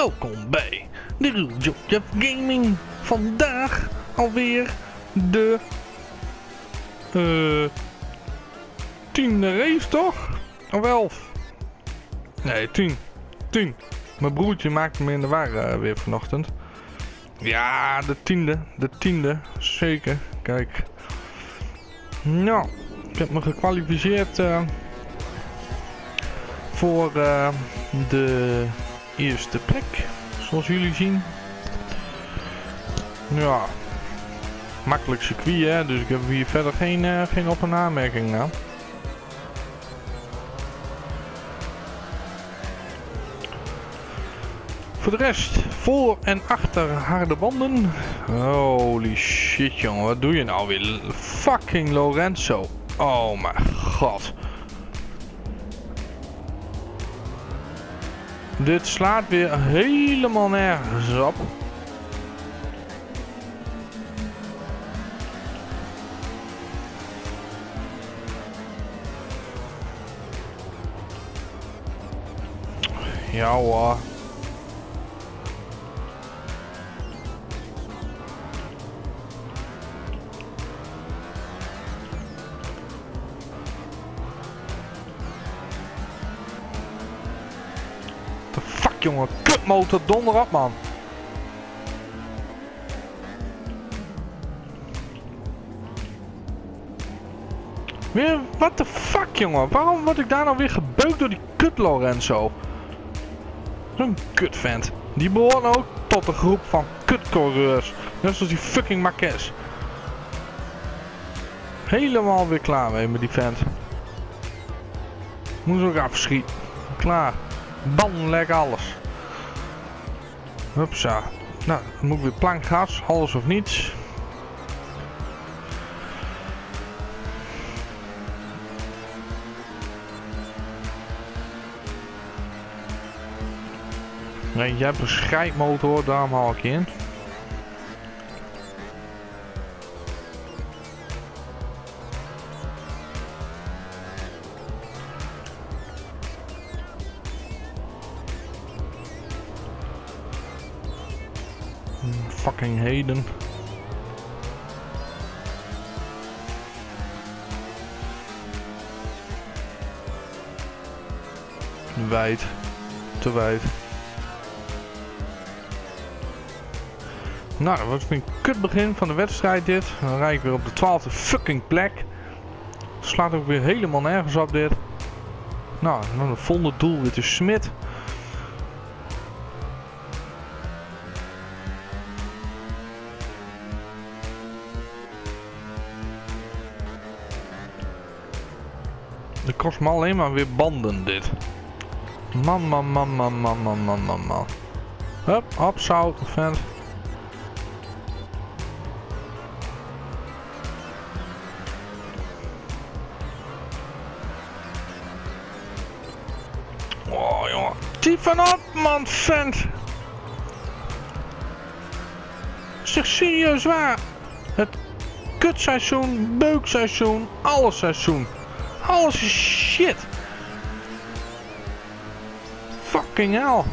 welkom bij de Real Job Gaming. Vandaag alweer de eh tiende race toch? Of elf? Nee, tien. Tien. Mijn broertje maakte me in de war eh, weer vanochtend. Ja, de tiende. De tiende. Zeker. Kijk. Nou, ik heb me gekwalificeerd eh, voor de eerste plek. Zoals jullie zien. Ja. Makkelijk circuit hè, dus ik heb hier verder geen, eh, geen op- en aanmerking aan. Voor de rest, voor en achter harde banden. Holy shit jongen, wat doe je nou weer? Fucking Lorenzo. Oh mijn god. Dit slaat weer helemaal nergens op. Ja hoor. Jongen, kutmotor donder op man. Weer, what the fuck jongen, waarom word ik daar nou weer gebeukt door die kut Lorenzo? Zo'n kutvent. Die behoort ook tot de groep van kutcoureurs. Net zoals die fucking Marquez. Helemaal weer klaar mee met die vent. Moet ze ook afschieten. Klaar. Ban lekker alles. Hupsa. Nou, dan moet ik weer plankgas, alles of niets. Nee, jij hebt een scheidmotor, daarom haal ik je in. Fucking Hayden. Wijd. Te wijd. Nou, dat was een kut begin van de wedstrijd dit. Dan rijd ik weer op de twaalfde fucking plek. Slaat ook weer helemaal nergens op dit. Nou, dan het volgende doel weer is Smit. Het kost me alleen maar weer banden dit. Man, man, man, man, man, man, man, man, man. Hup, hop, zout, vent. Oh, jongen. Die van op, man, vent. Zeg serieus waar. Het kutseizoen, beukseizoen, alles seizoen. Is shit. Fucking hell.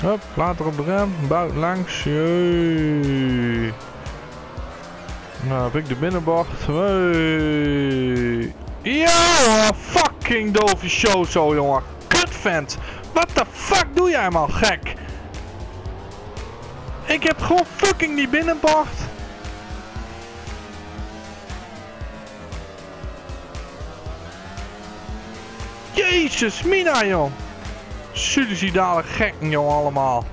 Hup, later op de rem, buiten langs. Nou heb ik de binnenbocht. Hey. Ja, fucking dove show zo jongen. Kutvent. What the fuck doe jij man gek? Ik heb gewoon fucking die binnenbocht. Jezus, Mina joh. Suicidale gekken joh allemaal.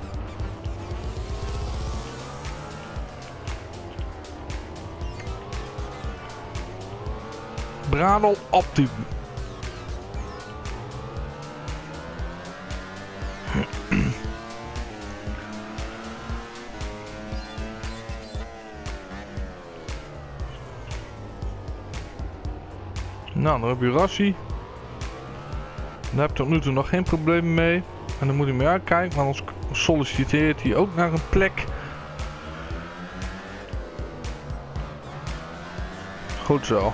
Bradel Optim. Nou, dan heb je Rassi. Daar heb ik tot nu toe nog geen probleem mee. En dan moet hij mee uitkijken, want anders solliciteert hij ook naar een plek. Goed zo.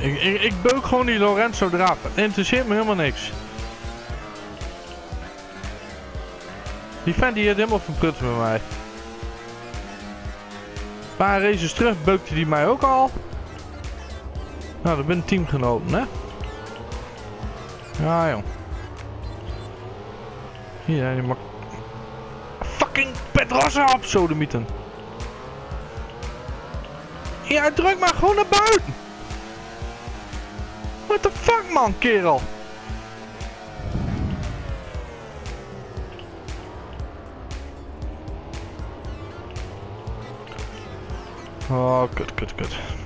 Ik, ik, ik beuk gewoon die Lorenzo eraf. Interesseert me helemaal niks. Die vent die heeft helemaal verprutst met mij. Een paar races terug beukte die mij ook al. Nou, dat ben teamgenoten, hè? Ja, joh. Hier, die mag... Fucking Pedrosa op, sodemieten. Ja, druk maar gewoon naar buiten. What the fuck, man, kerel? Oh, kut, kut, kut.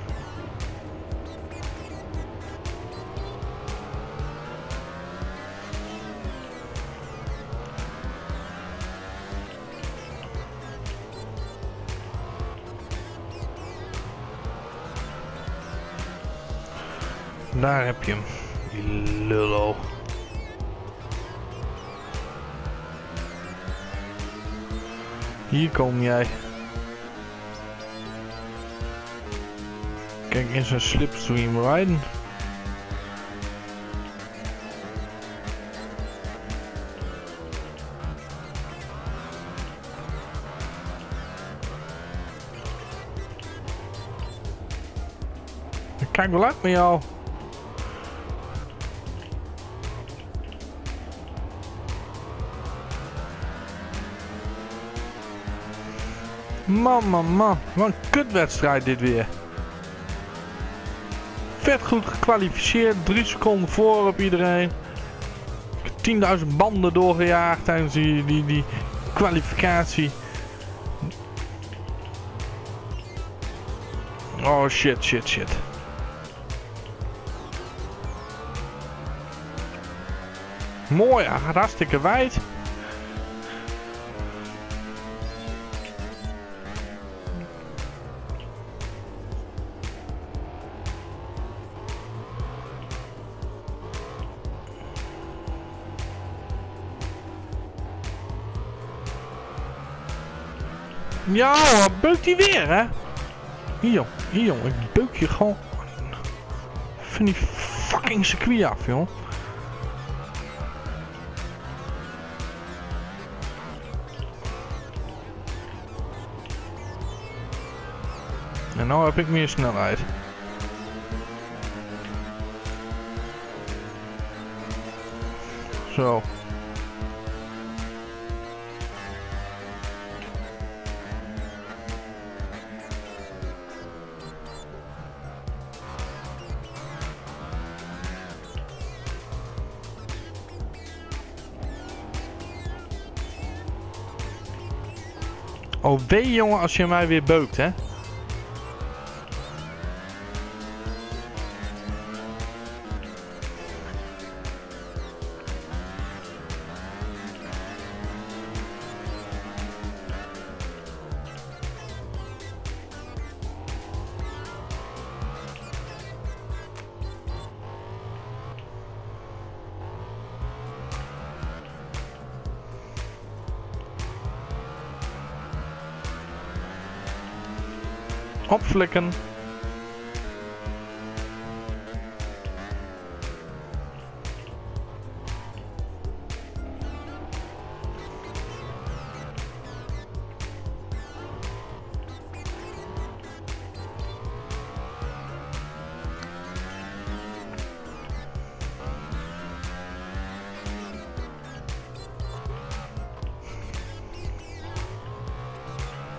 Daar heb je hem. Die lullo. Hier kom jij. Kijk in zijn slipstream rijden. Kijk wel uit met jou. Man, man, man. Wat een kutwedstrijd dit weer. Vet goed gekwalificeerd. 3 seconden voor op iedereen. 10.000 banden doorgejaagd tijdens die, die, die kwalificatie. Oh shit, shit, shit. Mooi, hartstikke wijd. Ja hoor, beukt hij weer hè? Hier joh, hier joh, ik beuk je gewoon van die fucking circuit af joh. En nou heb ik meer snelheid. Zo. Oh wee jongen als je mij weer beukt hè. Opflikken.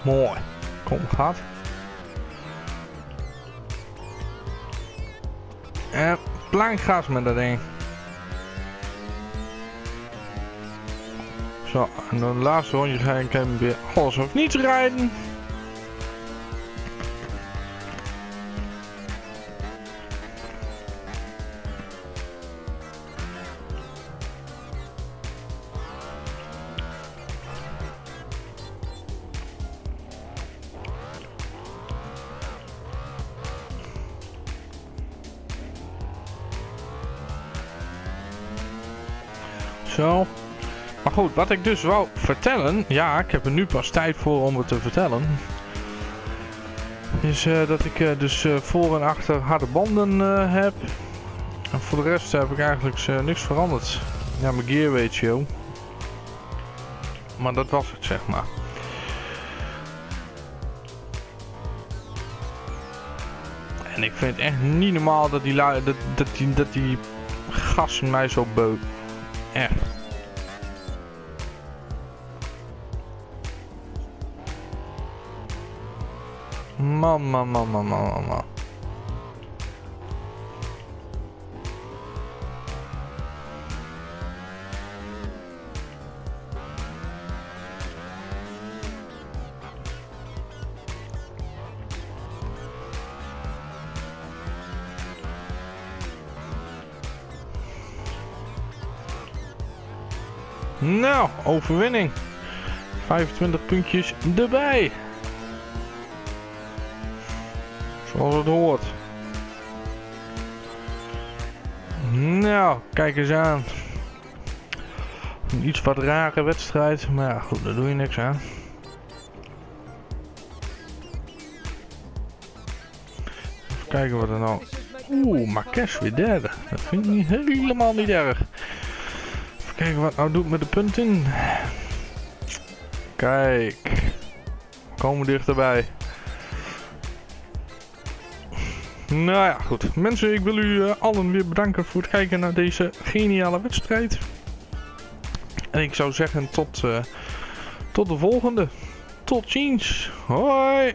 Mooi. Kom, gaat. Plank gas met dat ding. Zo, en de laatste rondje ga ik hem weer alles of niets rijden. Zo. Maar goed, wat ik dus wou vertellen. Ja, ik heb er nu pas tijd voor om het te vertellen. is eh, dat ik eh, dus eh, voor en achter harde banden heb. En voor de rest heb ik eigenlijk niks veranderd. Ja, mijn gear joh. Maar dat was het, zeg maar. En ik vind echt niet normaal dat die, dat, dat die, dat die gasten mij zo beu. Echt. Man, man, man, man, Nou, overwinning. 25 puntjes erbij. Zoals het hoort. Nou, kijk eens aan. Een iets wat rare wedstrijd, maar ja, goed, daar doe je niks aan. Even kijken wat er nou... Oeh, Marques weer derde. Dat vind ik helemaal niet erg. Even kijken wat nou doet met de punten. Kijk. Komen dichterbij. Nou ja, goed. Mensen, ik wil u eh, allen weer bedanken voor het kijken naar deze geniale wedstrijd. En ik zou zeggen tot, eh, tot de volgende. Tot ziens. Hoi.